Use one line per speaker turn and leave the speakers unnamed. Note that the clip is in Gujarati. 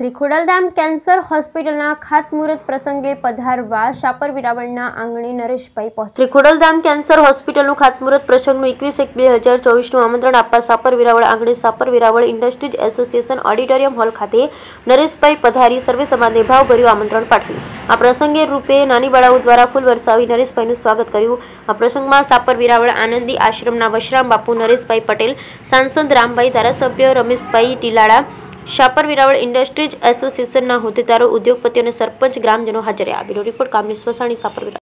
શ્રી ખોડલધામ કેન્સર હોસ્પિટલના ખાતમુહૂર્ત પ્રસંગે પધારવા શાપર વિરાવળના આંગણે નરેશભાઈ પહોંચ્યા. શ્રી ખોડલધામ કેન્સર હોસ્પિટલનું ખાતમુહૂર્ત પ્રસંગનું એકવીસ એક બે હજાર ચોવીસનું આમંત્રણ આપવા સાપર વિરાવળ આંગણે Sapar Veraval industries association auditorium hall ખાતે નરેશભાઈ પધારી સર્વે સમાજને ભાવભર્યું આમંત્રણ પાઠવ્યું. આ પ્રસંગે રૂપે નાની બાળાઓ દ્વારા ફૂલ વરસાવી નરેશભાઈનું સ્વાગત કર્યું. આ પ્રસંગમાં સાપર વિરાવળ આનંદી આશ્રમના વશરામ બાપુ, નરેશભાઈ પટેલ, સાંસદ રામભાઈ ધારાસભ્ય રમેશભાઈ ટીલાડા શાપર વિરાવળ ઇન્ડસ્ટ્રીઝ એસોસિએશનના હોદ્દેદારો, ઉદ્યોગપતિઓ અને સરપંચ ગ્રામજનો હાજર રહ્યા બ્યુરો રિપોર્ટ, કામની સ્વસાણી સાપર વિરાવળ.